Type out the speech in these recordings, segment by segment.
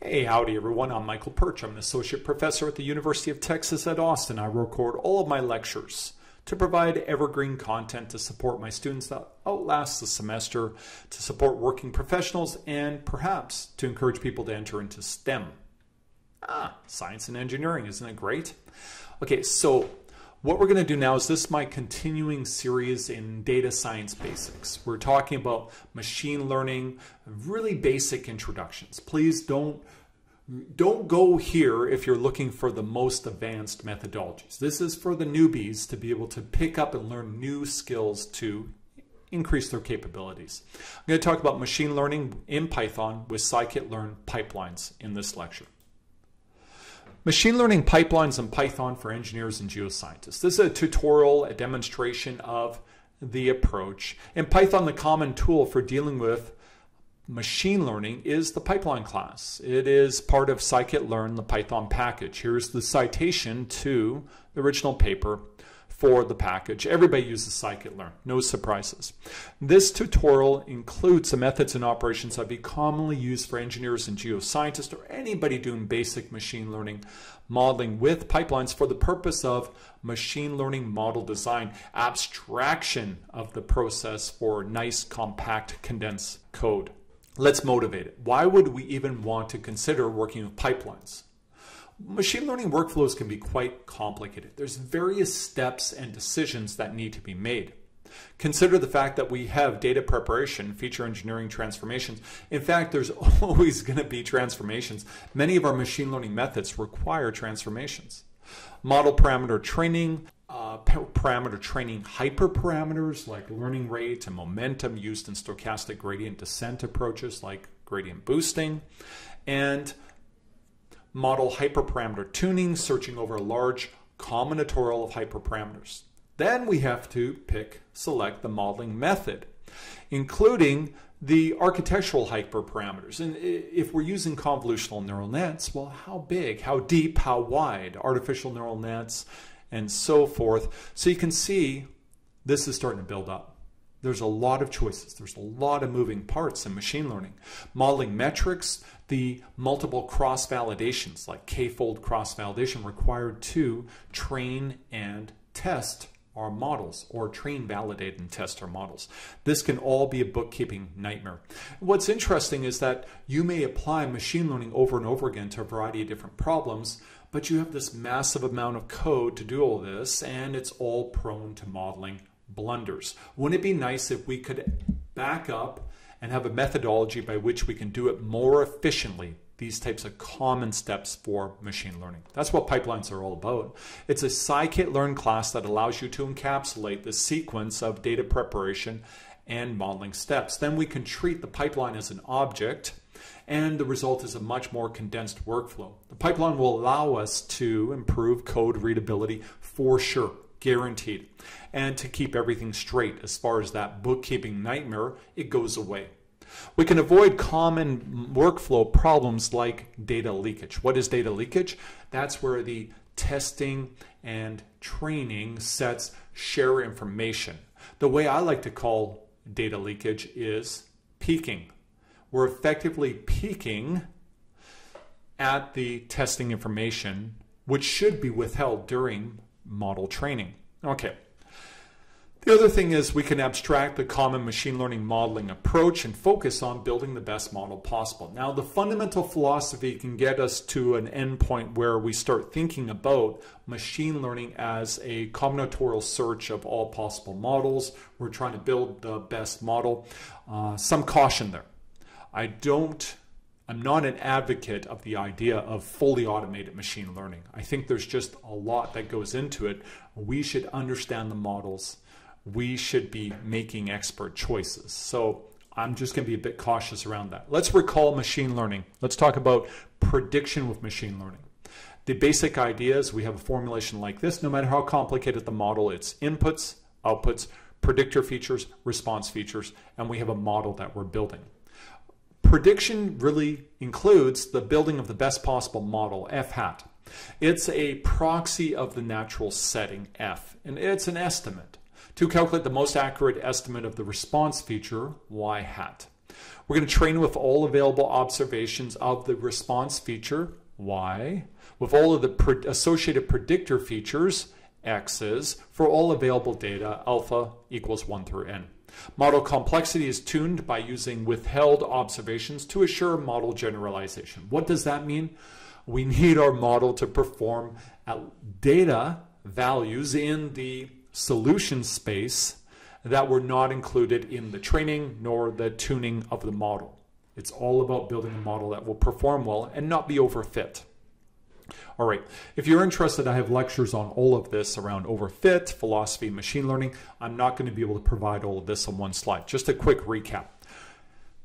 Hey, howdy everyone. I'm Michael Pyrcz. I'm an associate professor at the University of Texas at Austin. I record all of my lectures to provide evergreen content to support my students that outlast the semester, to support working professionals, and perhaps to encourage people to enter into STEM. Ah, science and engineering, isn't it great? Okay, so what we're going to do now is this is my continuing series in data science basics. We're talking about machine learning, really basic introductions. Please don't don't go here if you're looking for the most advanced methodologies. This is for the newbies to be able to pick up and learn new skills to increase their capabilities. I'm going to talk about machine learning in Python with scikit-learn pipelines in this lecture. Machine learning pipelines in Python for engineers and geoscientists. This is a tutorial, a demonstration of the approach. In Python, the common tool for dealing with machine learning is the pipeline class. It is part of scikit-learn, the Python package. Here's the citation to the original paper for the package. Everybody uses scikit-learn, no surprises. This tutorial includes the methods and operations that be commonly used for engineers and geoscientists or anybody doing basic machine learning modeling with pipelines for the purpose of machine learning model design, abstraction of the process for nice, compact, condensed code. Let's motivate it. Why would we even want to consider working with pipelines? Machine learning workflows can be quite complicated. There's various steps and decisions that need to be made. Consider the fact that we have data preparation, feature engineering transformations. In fact, there's always going to be transformations. Many of our machine learning methods require transformations. Model parameter training, uh, parameter training hyperparameters like learning rate and momentum used in stochastic gradient descent approaches like gradient boosting, and model hyperparameter tuning, searching over a large combinatorial of hyperparameters. Then we have to pick, select the modeling method, including the architectural hyperparameters. And if we're using convolutional neural nets, well, how big, how deep, how wide, artificial neural nets, and so forth. So you can see this is starting to build up. There's a lot of choices. There's a lot of moving parts in machine learning. Modeling metrics, the multiple cross validations like k-fold cross validation required to train and test our models or train, validate, and test our models. This can all be a bookkeeping nightmare. What's interesting is that you may apply machine learning over and over again to a variety of different problems, but you have this massive amount of code to do all this, and it's all prone to modeling blunders. Wouldn't it be nice if we could back up and have a methodology by which we can do it more efficiently these types of common steps for machine learning. That's what pipelines are all about. It's a scikit-learn class that allows you to encapsulate the sequence of data preparation and modeling steps. Then we can treat the pipeline as an object and the result is a much more condensed workflow. The pipeline will allow us to improve code readability for sure guaranteed. And to keep everything straight as far as that bookkeeping nightmare, it goes away. We can avoid common workflow problems like data leakage. What is data leakage? That's where the testing and training sets share information. The way I like to call data leakage is peeking. We're effectively peeking at the testing information, which should be withheld during model training. Okay. The other thing is we can abstract the common machine learning modeling approach and focus on building the best model possible. Now, the fundamental philosophy can get us to an endpoint where we start thinking about machine learning as a combinatorial search of all possible models. We're trying to build the best model. Uh, some caution there. I don't I'm not an advocate of the idea of fully automated machine learning. I think there's just a lot that goes into it. We should understand the models. We should be making expert choices. So I'm just going to be a bit cautious around that. Let's recall machine learning. Let's talk about prediction with machine learning. The basic idea is we have a formulation like this. No matter how complicated the model, it's inputs, outputs, predictor features, response features, and we have a model that we're building. Prediction really includes the building of the best possible model, F hat. It's a proxy of the natural setting, F, and it's an estimate to calculate the most accurate estimate of the response feature, Y hat. We're going to train with all available observations of the response feature, y, with all of the pre associated predictor features, x's, for all available data, alpha equals 1 through n. Model complexity is tuned by using withheld observations to assure model generalization. What does that mean? We need our model to perform at data values in the solution space that were not included in the training nor the tuning of the model. It's all about building a model that will perform well and not be overfit. All right, if you're interested, I have lectures on all of this around overfit, philosophy, machine learning. I'm not going to be able to provide all of this on one slide. Just a quick recap.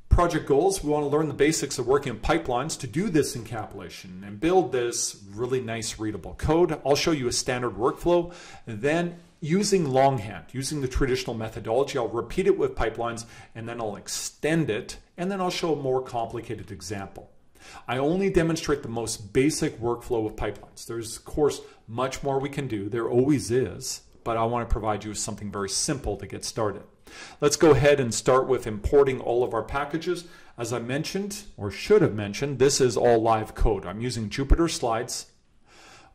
Project goals, we want to learn the basics of working in pipelines to do this encapsulation and build this really nice readable code. I'll show you a standard workflow. Then using longhand, using the traditional methodology, I'll repeat it with pipelines and then I'll extend it and then I'll show a more complicated example. I only demonstrate the most basic workflow of pipelines. There's, of course, much more we can do. There always is, but I want to provide you with something very simple to get started. Let's go ahead and start with importing all of our packages. As I mentioned, or should have mentioned, this is all live code. I'm using Jupyter Slides,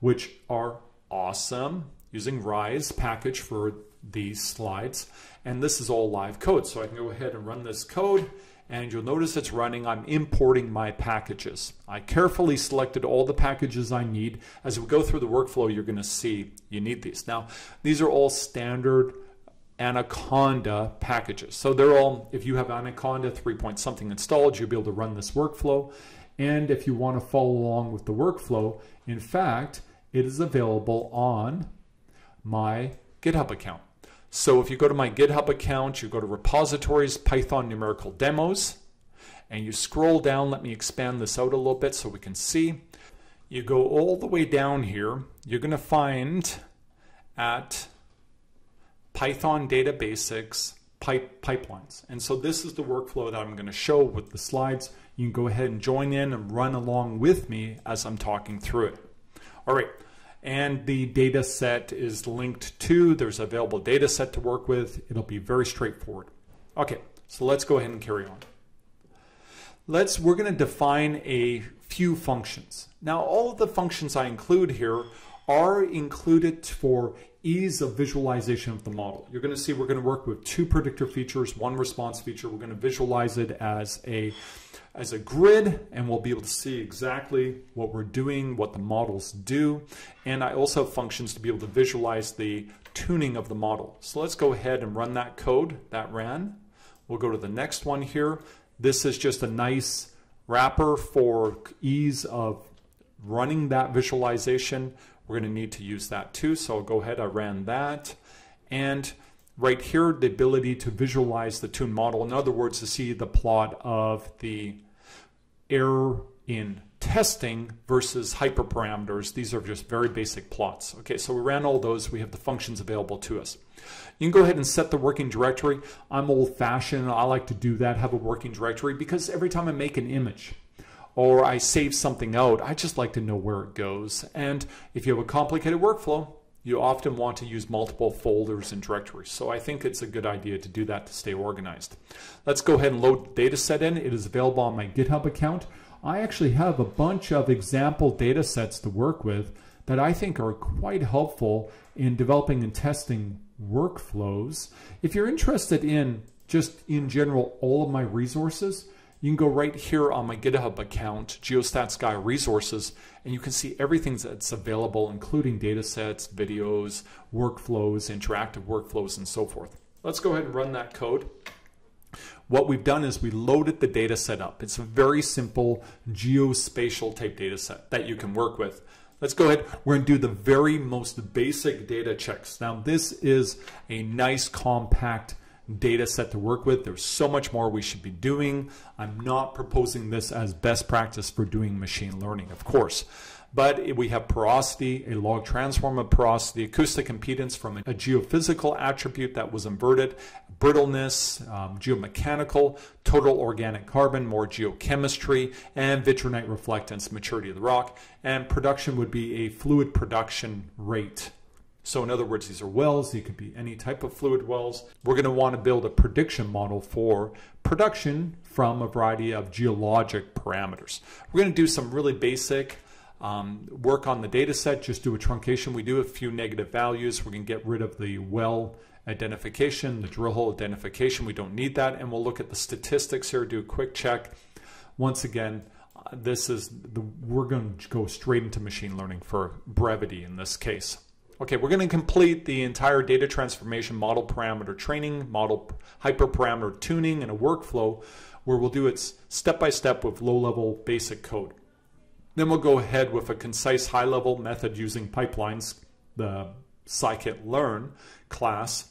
which are awesome, using Rise package for these slides. And this is all live code. So I can go ahead and run this code and you'll notice it's running. I'm importing my packages. I carefully selected all the packages I need. As we go through the workflow, you're going to see you need these. Now, these are all standard Anaconda packages. So they're all, if you have Anaconda 3 point something installed, you'll be able to run this workflow. And if you want to follow along with the workflow, in fact, it is available on my GitHub account. So if you go to my GitHub account, you go to repositories, Python numerical demos, and you scroll down, let me expand this out a little bit so we can see. You go all the way down here, you're going to find at Python Data Basics pipe, pipelines. And so this is the workflow that I'm going to show with the slides. You can go ahead and join in and run along with me as I'm talking through it. All right and the data set is linked to. There's available data set to work with. It'll be very straightforward. Okay, so let's go ahead and carry on. Let's, we're going to define a few functions. Now, all of the functions I include here are included for ease of visualization of the model. You're going to see we're going to work with two predictor features, one response feature. We're going to visualize it as a as a grid and we'll be able to see exactly what we're doing, what the models do. And I also have functions to be able to visualize the tuning of the model. So let's go ahead and run that code that ran. We'll go to the next one here. This is just a nice wrapper for ease of running that visualization. We're going to need to use that too. So I'll go ahead, I ran that. And right here, the ability to visualize the tune model. In other words, to see the plot of the error in testing versus hyperparameters. These are just very basic plots. Okay, so we ran all those. We have the functions available to us. You can go ahead and set the working directory. I'm old fashioned. I like to do that, have a working directory because every time I make an image, or I save something out, I just like to know where it goes. And if you have a complicated workflow, you often want to use multiple folders and directories. So I think it's a good idea to do that to stay organized. Let's go ahead and load the data set in. It is available on my GitHub account. I actually have a bunch of example data sets to work with that I think are quite helpful in developing and testing workflows. If you're interested in just in general all of my resources, you can go right here on my GitHub account, Geostats GeoStatsGuy Resources, and you can see everything that's available, including data sets, videos, workflows, interactive workflows, and so forth. Let's go ahead and run that code. What we've done is we loaded the data set up. It's a very simple geospatial type data set that you can work with. Let's go ahead. We're going to do the very most basic data checks. Now, this is a nice compact data set to work with. There's so much more we should be doing. I'm not proposing this as best practice for doing machine learning, of course. But we have porosity, a log transform of porosity, acoustic impedance from a geophysical attribute that was inverted, brittleness, um, geomechanical, total organic carbon, more geochemistry, and vitrinite reflectance, maturity of the rock. And production would be a fluid production rate So, in other words, these are wells, they could be any type of fluid wells. We're going to want to build a prediction model for production from a variety of geologic parameters. We're going to do some really basic um, work on the data set, just do a truncation. We do a few negative values. We're going to get rid of the well identification, the drill hole identification. We don't need that. And we'll look at the statistics here, do a quick check. Once again, this is the, we're going to go straight into machine learning for brevity in this case. Okay, we're going to complete the entire data transformation model parameter training, model hyperparameter tuning, and a workflow where we'll do it step by step with low level basic code. Then we'll go ahead with a concise high level method using pipelines, the scikit-learn class.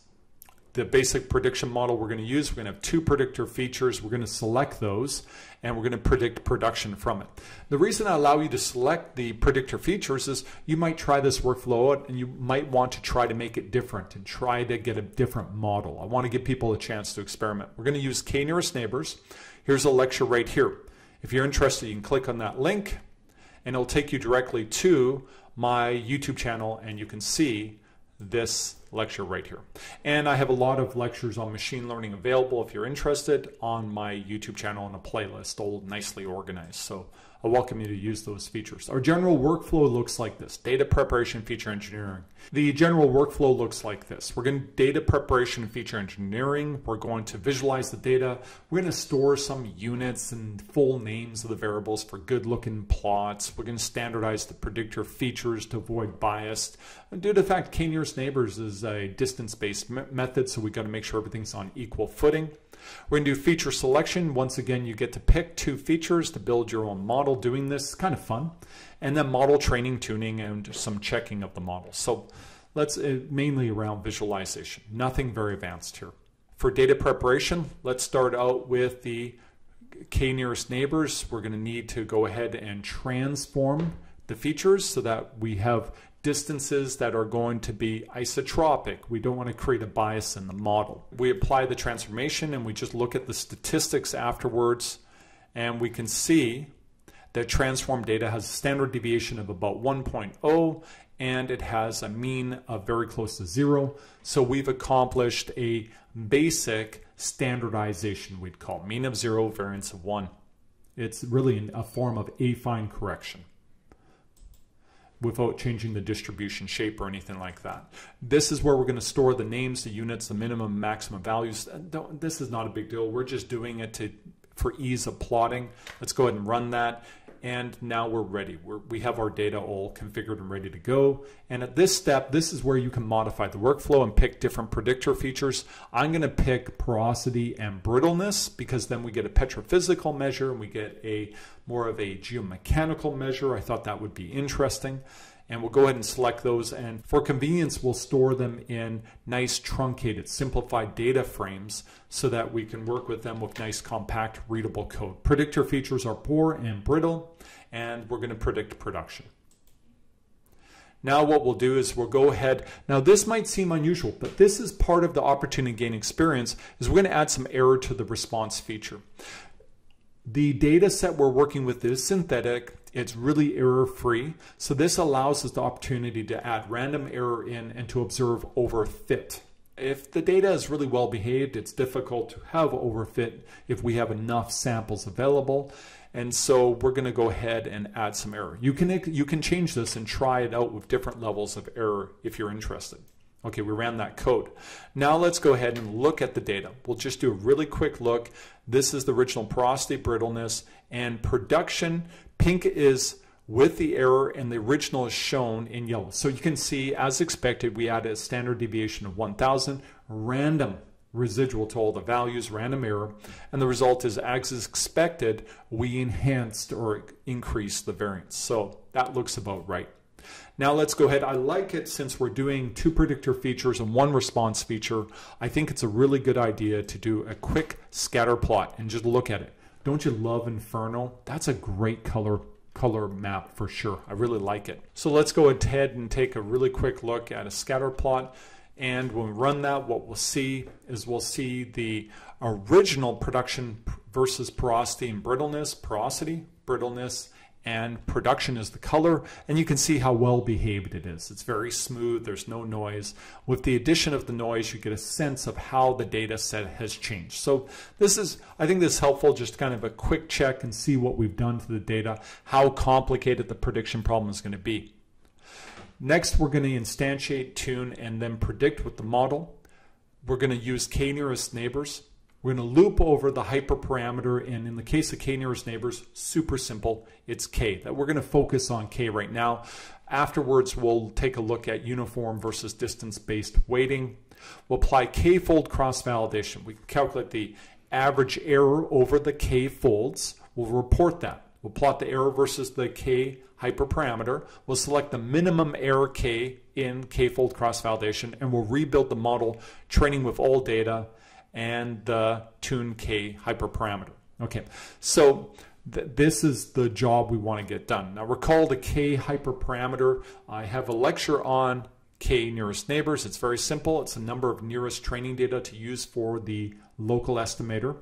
The basic prediction model we're going to use, we're going to have two predictor features. We're going to select those and we're going to predict production from it. The reason I allow you to select the predictor features is you might try this workflow out and you might want to try to make it different and try to get a different model. I want to give people a chance to experiment. We're going to use k-nearest neighbors. Here's a lecture right here. If you're interested, you can click on that link and it'll take you directly to my YouTube channel and you can see this lecture right here. And I have a lot of lectures on machine learning available if you're interested on my YouTube channel in a playlist, all nicely organized. So I welcome you to use those features. Our general workflow looks like this, data preparation, feature engineering. The general workflow looks like this. We're going to data preparation feature engineering. We're going to visualize the data. We're going to store some units and full names of the variables for good looking plots. We're going to standardize the predictor features to avoid bias. And due to the fact k-nearest neighbors is a distance-based method, so we've got to make sure everything's on equal footing. We're going to do feature selection. Once again, you get to pick two features to build your own model doing this. It's kind of fun. And then model training, tuning, and some checking of the model. So let's uh, mainly around visualization. Nothing very advanced here. For data preparation, let's start out with the k nearest neighbors. We're going to need to go ahead and transform the features so that we have distances that are going to be isotropic. We don't want to create a bias in the model. We apply the transformation and we just look at the statistics afterwards and we can see that transform data has a standard deviation of about 1.0 and it has a mean of very close to zero. So we've accomplished a basic standardization we'd call mean of zero, variance of one. It's really a form of affine correction without changing the distribution shape or anything like that. This is where we're going to store the names, the units, the minimum, maximum values. Uh, this is not a big deal. We're just doing it to for ease of plotting. Let's go ahead and run that. And now we're ready. We're, we have our data all configured and ready to go. And at this step, this is where you can modify the workflow and pick different predictor features. I'm going to pick porosity and brittleness because then we get a petrophysical measure and we get a more of a geomechanical measure. I thought that would be interesting. And we'll go ahead and select those. And for convenience, we'll store them in nice truncated, simplified data frames so that we can work with them with nice, compact, readable code. Predictor features are poor and brittle, and we're going to predict production. Now what we'll do is we'll go ahead. Now this might seem unusual, but this is part of the opportunity gain experience is we're going to add some error to the response feature. The data set we're working with is synthetic. It's really error free. So this allows us the opportunity to add random error in and to observe overfit. If the data is really well behaved, it's difficult to have overfit if we have enough samples available. And so we're going to go ahead and add some error. You can, you can change this and try it out with different levels of error if you're interested. Okay, we ran that code. Now let's go ahead and look at the data. We'll just do a really quick look. This is the original porosity, brittleness, and production. Pink is with the error and the original is shown in yellow. So you can see, as expected, we added a standard deviation of 1000, random residual to all the values, random error, and the result is as expected, we enhanced or increased the variance. So that looks about right. Now let's go ahead. I like it since we're doing two predictor features and one response feature. I think it's a really good idea to do a quick scatter plot and just look at it. Don't you love Inferno? That's a great color color map for sure. I really like it. So let's go ahead and take a really quick look at a scatter plot. And when we run that, what we'll see is we'll see the original production versus porosity and brittleness, porosity, brittleness, and production is the color and you can see how well behaved it is. It's very smooth, there's no noise. With the addition of the noise you get a sense of how the data set has changed. So this is, I think this is helpful, just kind of a quick check and see what we've done to the data, how complicated the prediction problem is going to be. Next we're going to instantiate, tune, and then predict with the model. We're going to use k-nearest neighbors. We're going to loop over the hyperparameter, and in the case of k-nearest neighbors, super simple, it's k. That we're going to focus on k right now. Afterwards, we'll take a look at uniform versus distance-based weighting. We'll apply k-fold cross-validation. We calculate the average error over the k folds. We'll report that. We'll plot the error versus the k hyperparameter. We'll select the minimum error k in k-fold cross-validation, and we'll rebuild the model, training with all data, and the tune k hyperparameter. Okay, so th this is the job we want to get done. Now recall the k hyperparameter. I have a lecture on k nearest neighbors. It's very simple. It's the number of nearest training data to use for the local estimator,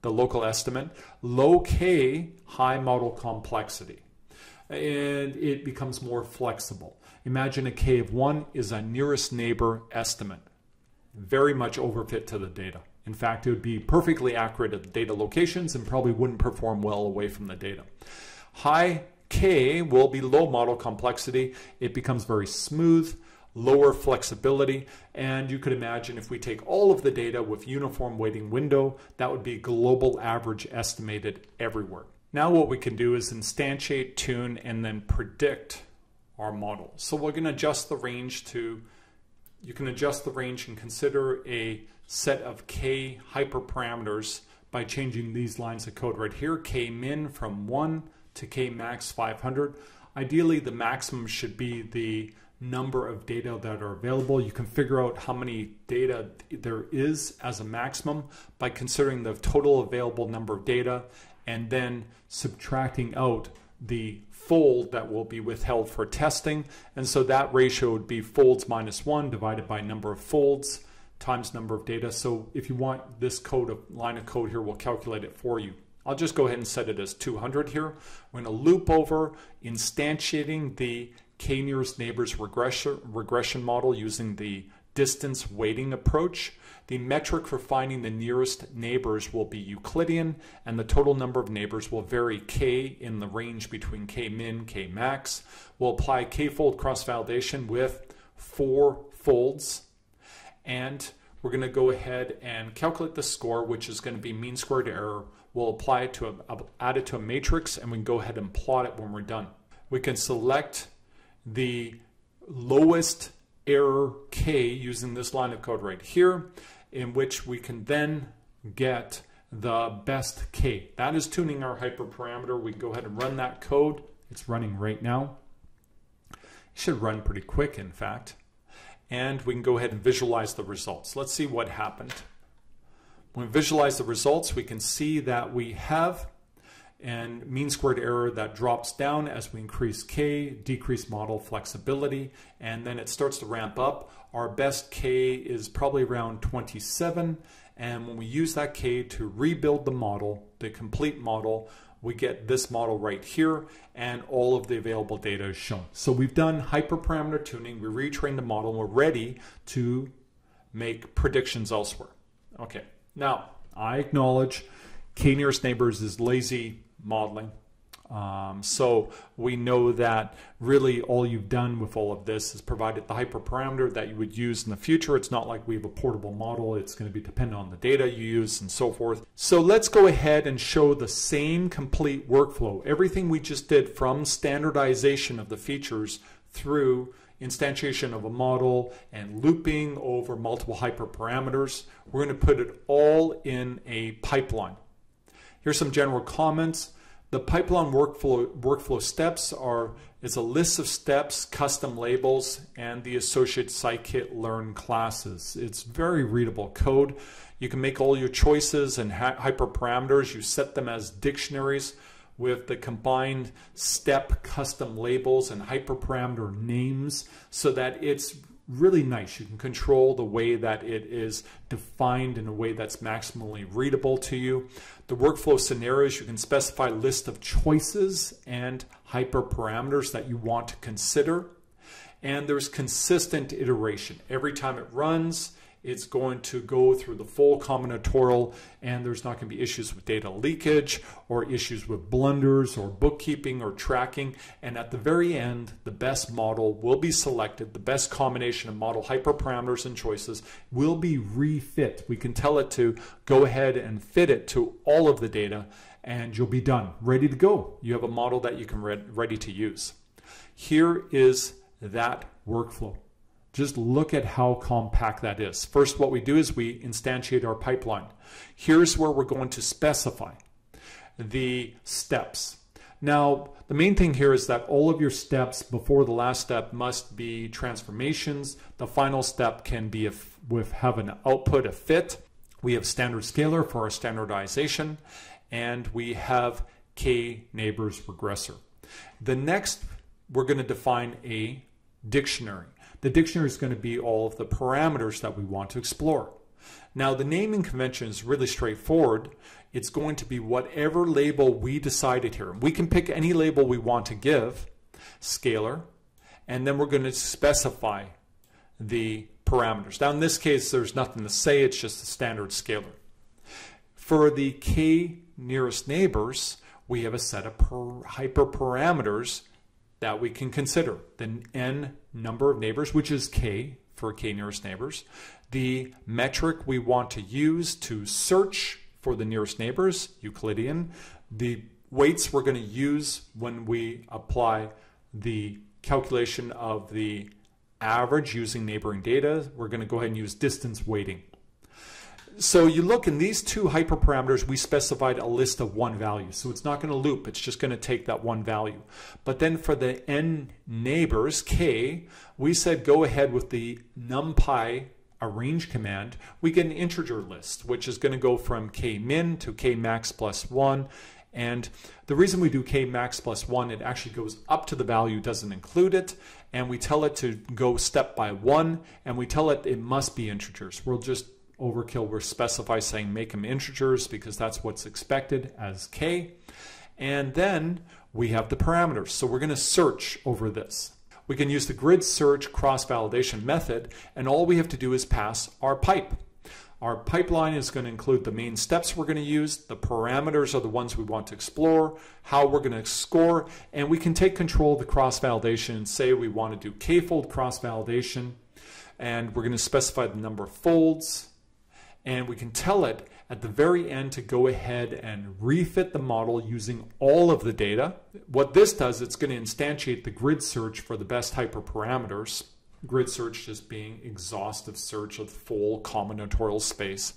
the local estimate. Low k, high model complexity. And it becomes more flexible. Imagine a k of 1 is a nearest neighbor estimate very much overfit to the data. In fact, it would be perfectly accurate at the data locations and probably wouldn't perform well away from the data. High K will be low model complexity. It becomes very smooth, lower flexibility, and you could imagine if we take all of the data with uniform weighting window, that would be global average estimated everywhere. Now what we can do is instantiate, tune, and then predict our model. So we're going to adjust the range to you can adjust the range and consider a set of k hyperparameters by changing these lines of code right here, k min from 1 to k max 500. Ideally, the maximum should be the number of data that are available. You can figure out how many data there is as a maximum by considering the total available number of data and then subtracting out the fold that will be withheld for testing. And so that ratio would be folds minus one divided by number of folds times number of data. So if you want this code, a line of code here, we'll calculate it for you. I'll just go ahead and set it as 200 here. We're going to loop over instantiating the k-nearest neighbors regression, regression model using the distance weighting approach. The metric for finding the nearest neighbors will be Euclidean, and the total number of neighbors will vary k in the range between k min, k max. We'll apply k-fold cross-validation with four folds, and we're going to go ahead and calculate the score, which is going to be mean squared error. We'll apply it to a, add it to a matrix, and we can go ahead and plot it when we're done. We can select the lowest error k using this line of code right here, in which we can then get the best k. That is tuning our hyperparameter. We can go ahead and run that code. It's running right now. It should run pretty quick, in fact. And we can go ahead and visualize the results. Let's see what happened. When we visualize the results, we can see that we have and mean squared error that drops down as we increase K, decrease model flexibility, and then it starts to ramp up. Our best K is probably around 27, and when we use that K to rebuild the model, the complete model, we get this model right here, and all of the available data is shown. So we've done hyperparameter tuning, we retrained the model, we're ready to make predictions elsewhere. Okay, now I acknowledge K-nearest neighbors is lazy modeling. Um, so we know that really all you've done with all of this is provided the hyperparameter that you would use in the future. It's not like we have a portable model. It's going to be dependent on the data you use and so forth. So let's go ahead and show the same complete workflow. Everything we just did from standardization of the features through instantiation of a model and looping over multiple hyperparameters. We're going to put it all in a pipeline. Here's some general comments. The pipeline workflow, workflow steps are it's a list of steps, custom labels, and the associated scikit-learn classes. It's very readable code. You can make all your choices and hyperparameters. You set them as dictionaries with the combined step custom labels and hyperparameter names so that it's really nice. You can control the way that it is defined in a way that's maximally readable to you. The workflow scenarios, you can specify list of choices and hyperparameters that you want to consider. And there's consistent iteration. Every time it runs, it's going to go through the full combinatorial and there's not going to be issues with data leakage or issues with blunders or bookkeeping or tracking. And at the very end, the best model will be selected. The best combination of model hyperparameters and choices will be refit. We can tell it to go ahead and fit it to all of the data and you'll be done, ready to go. You have a model that you can re ready to use. Here is that workflow. Just look at how compact that is. First, what we do is we instantiate our pipeline. Here's where we're going to specify the steps. Now, the main thing here is that all of your steps before the last step must be transformations. The final step can be if with have an output, a fit. We have standard scaler for our standardization, and we have k neighbors regressor. The next, we're going to define a dictionary. The dictionary is going to be all of the parameters that we want to explore. Now, the naming convention is really straightforward. It's going to be whatever label we decided here. We can pick any label we want to give, scalar, and then we're going to specify the parameters. Now, in this case, there's nothing to say, it's just a standard scaler. For the k nearest neighbors, we have a set of hyperparameters that we can consider. The n number of neighbors, which is k for k nearest neighbors. The metric we want to use to search for the nearest neighbors, Euclidean. The weights we're going to use when we apply the calculation of the average using neighboring data. We're going to go ahead and use distance weighting. So you look in these two hyperparameters, we specified a list of one value. So it's not going to loop, it's just going to take that one value. But then for the n neighbors, k, we said go ahead with the numpy arange command. We get an integer list, which is going to go from k min to k max plus 1. And the reason we do k max plus 1, it actually goes up to the value, doesn't include it. And we tell it to go step by 1, and we tell it it must be integers. We'll just overkill, we're specify saying make them integers because that's what's expected as k. And then we have the parameters. So we're going to search over this. We can use the grid search cross-validation method, and all we have to do is pass our pipe. Our pipeline is going to include the main steps we're going to use, the parameters are the ones we want to explore, how we're going to score, and we can take control of the cross-validation and say we want to do k-fold cross-validation, and we're going to specify the number of folds, and we can tell it at the very end to go ahead and refit the model using all of the data. What this does, it's going to instantiate the grid search for the best hyperparameters. Grid search just being exhaustive search of full combinatorial space.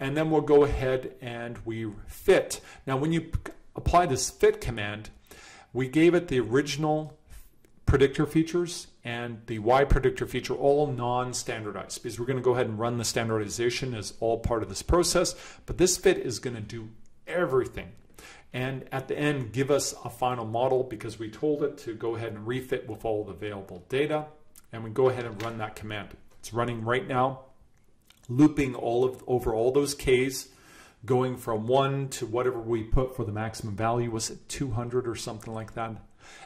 And then we'll go ahead and we fit. Now when you apply this fit command, we gave it the original predictor features and the Y predictor feature all non-standardized because we're going to go ahead and run the standardization as all part of this process. But this fit is going to do everything. And at the end, give us a final model because we told it to go ahead and refit with all the available data. And we go ahead and run that command. It's running right now, looping all of over all those Ks, going from one to whatever we put for the maximum value. Was it 200 or something like that?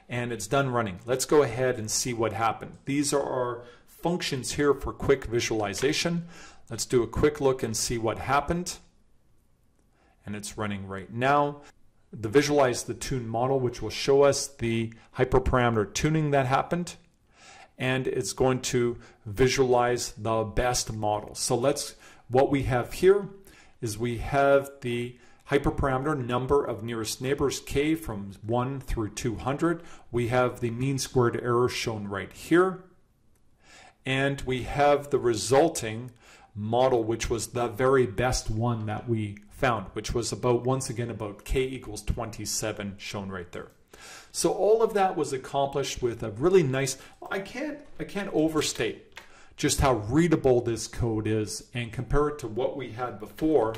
And it's done running. Let's go ahead and see what happened. These are our functions here for quick visualization. Let's do a quick look and see what happened. And it's running right now. The visualize the tune model, which will show us the hyperparameter tuning that happened. And it's going to visualize the best model. So let's, what we have here is we have the hyperparameter number of nearest neighbors k from 1 through 200. We have the mean squared error shown right here. And we have the resulting model, which was the very best one that we found, which was about, once again, about k equals 27 shown right there. So all of that was accomplished with a really nice, I can't, I can't overstate just how readable this code is and compare it to what we had before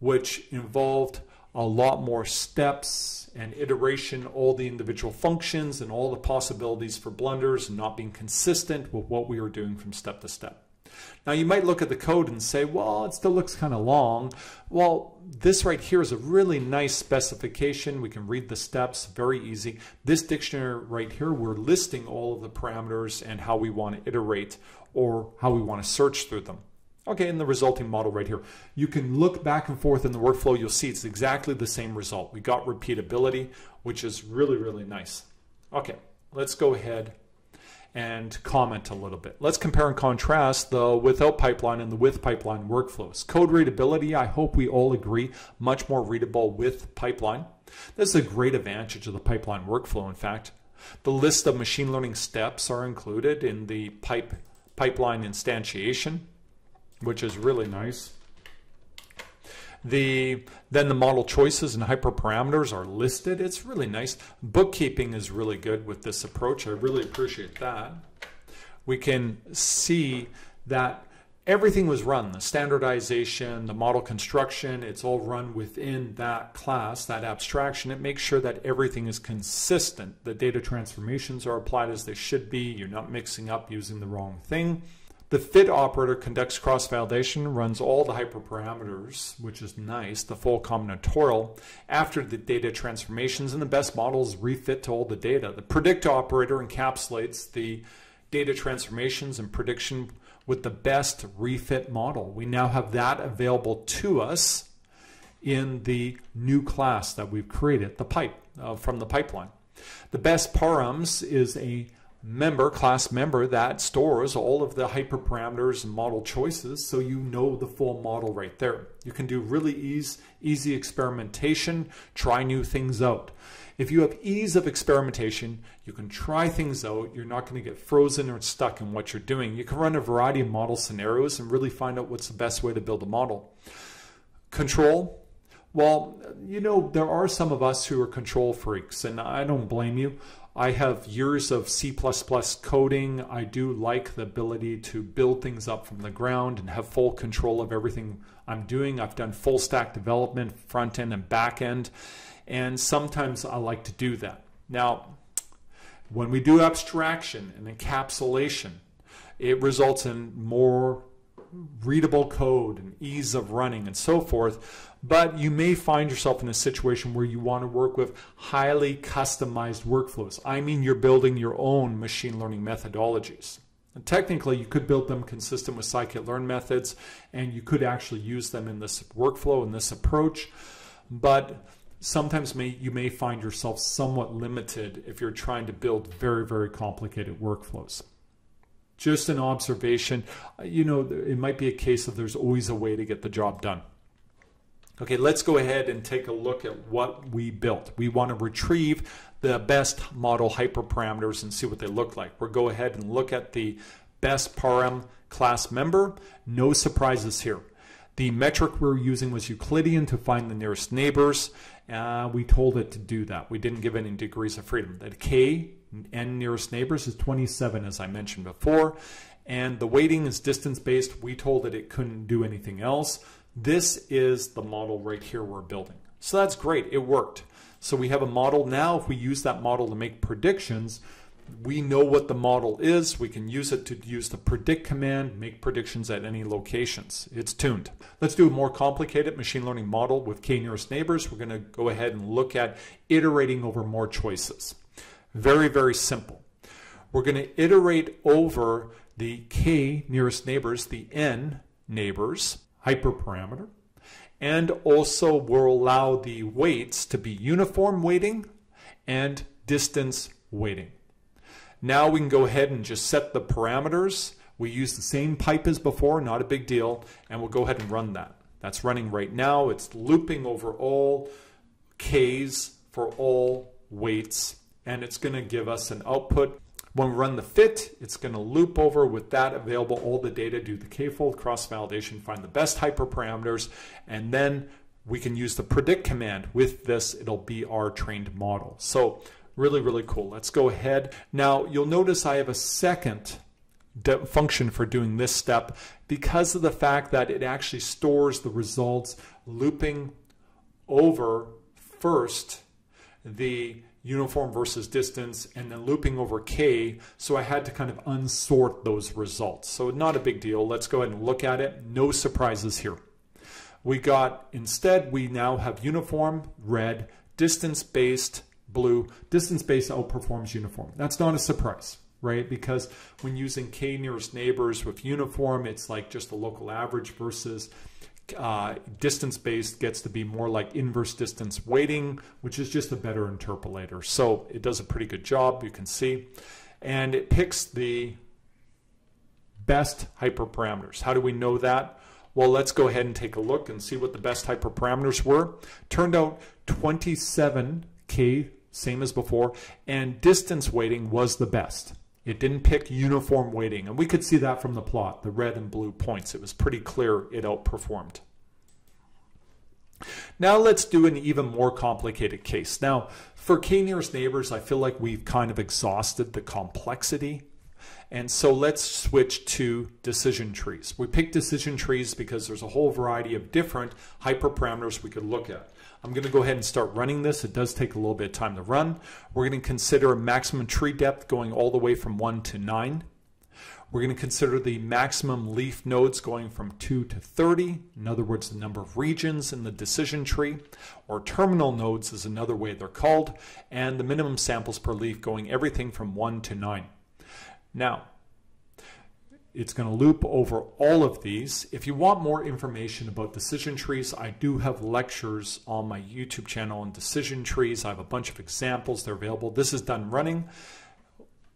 which involved a lot more steps and iteration, all the individual functions and all the possibilities for blunders and not being consistent with what we were doing from step to step. Now you might look at the code and say, well, it still looks kind of long. Well, this right here is a really nice specification. We can read the steps, very easy. This dictionary right here, we're listing all of the parameters and how we want to iterate or how we want to search through them. Okay, in the resulting model right here, you can look back and forth in the workflow. You'll see it's exactly the same result. We got repeatability, which is really, really nice. Okay, let's go ahead and comment a little bit. Let's compare and contrast the without pipeline and the with pipeline workflows. Code readability, I hope we all agree, much more readable with pipeline. This is a great advantage of the pipeline workflow, in fact. The list of machine learning steps are included in the pipe pipeline instantiation, which is really nice. The then the model choices and hyperparameters are listed. It's really nice. Bookkeeping is really good with this approach. I really appreciate that. We can see that everything was run the standardization the model construction it's all run within that class that abstraction it makes sure that everything is consistent the data transformations are applied as they should be you're not mixing up using the wrong thing the fit operator conducts cross-validation, runs all the hyperparameters, which is nice, the full combinatorial, after the data transformations, and the best models refit to all the data. The predict operator encapsulates the data transformations and prediction with the best refit model. We now have that available to us in the new class that we've created, the pipe, uh, from the pipeline. The best params is a member, class member, that stores all of the hyperparameters and model choices so you know the full model right there. You can do really ease, easy experimentation, try new things out. If you have ease of experimentation, you can try things out. You're not going to get frozen or stuck in what you're doing. You can run a variety of model scenarios and really find out what's the best way to build a model. Control, well, you know, there are some of us who are control freaks, and I don't blame you. I have years of C++ coding. I do like the ability to build things up from the ground and have full control of everything I'm doing. I've done full stack development, front end and back end, and sometimes I like to do that. Now, when we do abstraction and encapsulation, it results in more readable code and ease of running and so forth. But you may find yourself in a situation where you want to work with highly customized workflows. I mean, you're building your own machine learning methodologies. And technically, you could build them consistent with scikit-learn methods, and you could actually use them in this workflow and this approach. But sometimes may, you may find yourself somewhat limited if you're trying to build very, very complicated workflows just an observation. You know, it might be a case of there's always a way to get the job done. Okay, let's go ahead and take a look at what we built. We want to retrieve the best model hyperparameters and see what they look like. We'll go ahead and look at the best param class member. No surprises here. The metric we are using was Euclidean to find the nearest neighbors. Uh, we told it to do that. We didn't give any degrees of freedom. The k, n nearest neighbors, is 27, as I mentioned before. And the weighting is distance based. We told it it couldn't do anything else. This is the model right here we're building. So that's great, it worked. So we have a model now, if we use that model to make predictions, we know what the model is. We can use it to use the predict command, make predictions at any locations. It's tuned. Let's do a more complicated machine learning model with k nearest neighbors. We're going to go ahead and look at iterating over more choices. Very, very simple. We're going to iterate over the k nearest neighbors, the n neighbors, hyperparameter. And also we'll allow the weights to be uniform weighting and distance weighting. Now we can go ahead and just set the parameters. We use the same pipe as before, not a big deal, and we'll go ahead and run that. That's running right now. It's looping over all Ks for all weights, and it's going to give us an output when we run the fit, it's going to loop over with that available all the data, do the k-fold cross-validation, find the best hyperparameters, and then we can use the predict command. With this, it'll be our trained model. So really, really cool. Let's go ahead. Now, you'll notice I have a second function for doing this step because of the fact that it actually stores the results looping over first the uniform versus distance and then looping over k so I had to kind of unsort those results. So not a big deal. Let's go ahead and look at it. No surprises here. We got instead we now have uniform red distance based blue. Distance based outperforms uniform. That's not a surprise right? Because when using k nearest neighbors with uniform it's like just the local average versus uh, distance based gets to be more like inverse distance weighting, which is just a better interpolator. So it does a pretty good job, you can see. And it picks the best hyperparameters. How do we know that? Well, let's go ahead and take a look and see what the best hyperparameters were. Turned out 27K, same as before, and distance weighting was the best. It didn't pick uniform weighting. And we could see that from the plot, the red and blue points. It was pretty clear it outperformed. Now let's do an even more complicated case. Now, for k-nearest neighbors, I feel like we've kind of exhausted the complexity. And so let's switch to decision trees. We pick decision trees because there's a whole variety of different hyperparameters we could look at. I'm going to go ahead and start running this. It does take a little bit of time to run. We're going to consider a maximum tree depth going all the way from 1 to 9. We're going to consider the maximum leaf nodes going from 2 to 30. In other words, the number of regions in the decision tree, or terminal nodes is another way they're called, and the minimum samples per leaf going everything from 1 to 9. Now, it's going to loop over all of these. If you want more information about decision trees, I do have lectures on my YouTube channel on decision trees. I have a bunch of examples. They're available. This is done running.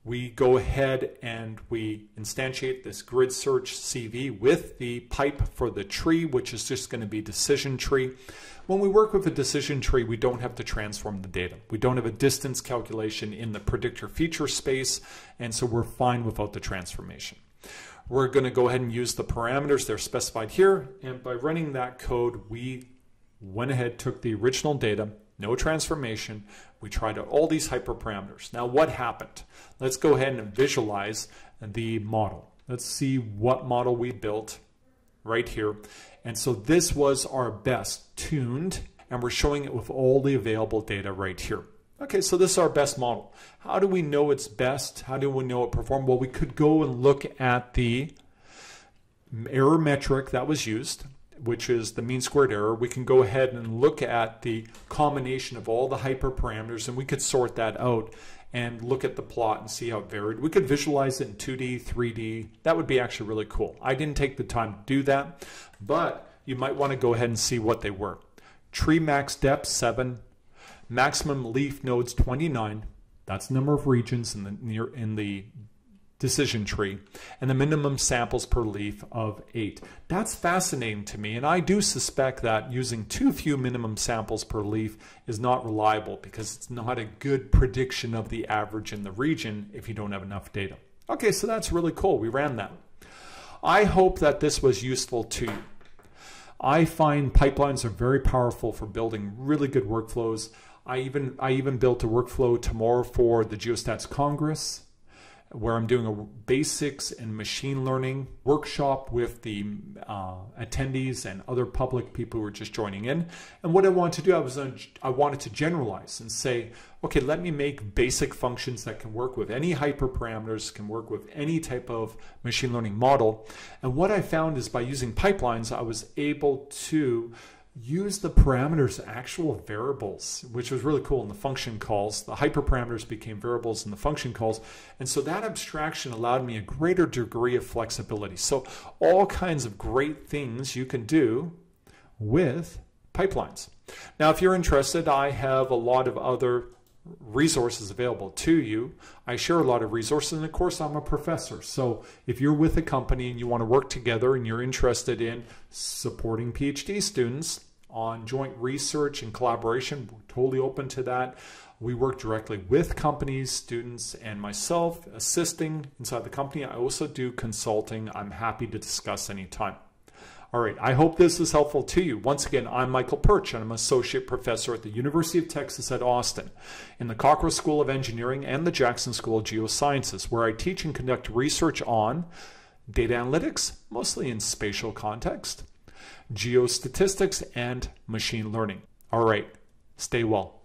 We go ahead and we instantiate this grid search CV with the pipe for the tree, which is just going to be decision tree. When we work with a decision tree, we don't have to transform the data. We don't have a distance calculation in the predictor feature space, and so we're fine without the transformation. We're going to go ahead and use the parameters they're specified here. And by running that code, we went ahead, took the original data, no transformation. We tried out all these hyperparameters. Now what happened? Let's go ahead and visualize the model. Let's see what model we built right here. And so this was our best tuned, and we're showing it with all the available data right here. Okay, so this is our best model. How do we know it's best? How do we know it performed? Well, we could go and look at the error metric that was used, which is the mean squared error. We can go ahead and look at the combination of all the hyperparameters and we could sort that out and look at the plot and see how it varied. We could visualize it in 2D, 3D. That would be actually really cool. I didn't take the time to do that, but you might want to go ahead and see what they were. Tree max depth 7, maximum leaf nodes 29. That's the number of regions in the near in the decision tree and the minimum samples per leaf of 8. That's fascinating to me and I do suspect that using too few minimum samples per leaf is not reliable because it's not a good prediction of the average in the region if you don't have enough data. Okay, so that's really cool. We ran that. I hope that this was useful to you. I find pipelines are very powerful for building really good workflows. I even I even built a workflow tomorrow for the Geostats Congress where I'm doing a basics and machine learning workshop with the uh, attendees and other public people who are just joining in. And what I wanted to do, I was I wanted to generalize and say, okay, let me make basic functions that can work with any hyperparameters, can work with any type of machine learning model. And what I found is by using pipelines, I was able to use the parameters actual variables, which was really cool in the function calls. The hyperparameters became variables in the function calls. And so that abstraction allowed me a greater degree of flexibility. So all kinds of great things you can do with pipelines. Now, if you're interested, I have a lot of other resources available to you. I share a lot of resources, and of course, I'm a professor. So if you're with a company and you want to work together and you're interested in supporting PhD students on joint research and collaboration, we're totally open to that. We work directly with companies, students, and myself assisting inside the company. I also do consulting. I'm happy to discuss anytime. All right, I hope this is helpful to you. Once again, I'm Michael Pyrcz, and I'm Associate Professor at the University of Texas at Austin in the Cockrell School of Engineering and the Jackson School of Geosciences, where I teach and conduct research on data analytics, mostly in spatial context, geostatistics, and machine learning. All right. Stay well.